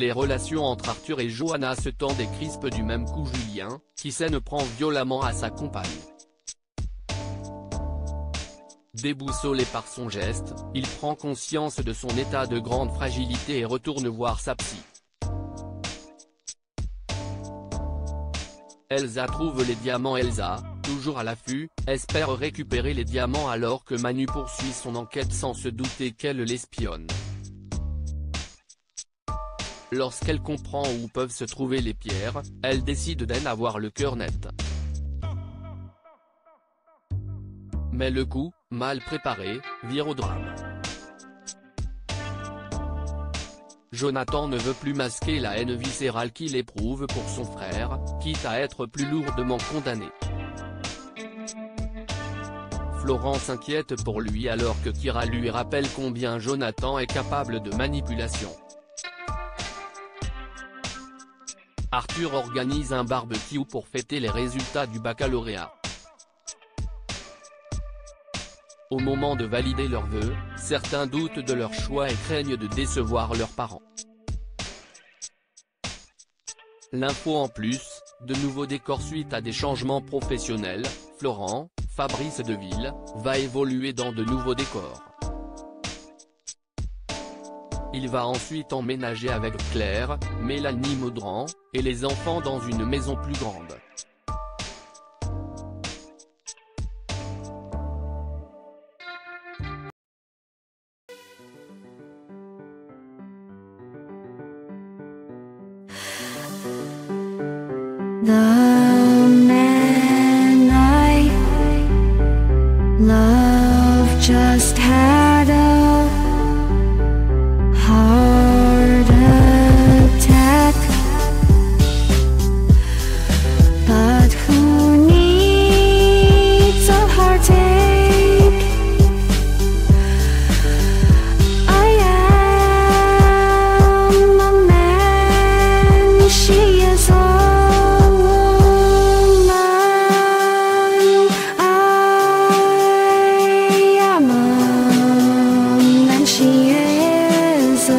Les relations entre Arthur et Johanna se tendent et crispent du même coup Julien, qui s'en prend violemment à sa compagne. Déboussolé par son geste, il prend conscience de son état de grande fragilité et retourne voir sa psy. Elsa trouve les diamants Elsa, toujours à l'affût, espère récupérer les diamants alors que Manu poursuit son enquête sans se douter qu'elle l'espionne. Lorsqu'elle comprend où peuvent se trouver les pierres, elle décide d'en avoir le cœur net. Mais le coup, mal préparé, vire au drame. Jonathan ne veut plus masquer la haine viscérale qu'il éprouve pour son frère, quitte à être plus lourdement condamné. Florent s'inquiète pour lui alors que Kira lui rappelle combien Jonathan est capable de manipulation. Arthur organise un barbecue pour fêter les résultats du baccalauréat. Au moment de valider leurs vœux, certains doutent de leur choix et craignent de décevoir leurs parents. L'info en plus, de nouveaux décors suite à des changements professionnels, Florent, Fabrice Deville, va évoluer dans de nouveaux décors. Il va ensuite emménager avec Claire, Mélanie Maudran, et les enfants dans une maison plus grande. she is all I am she is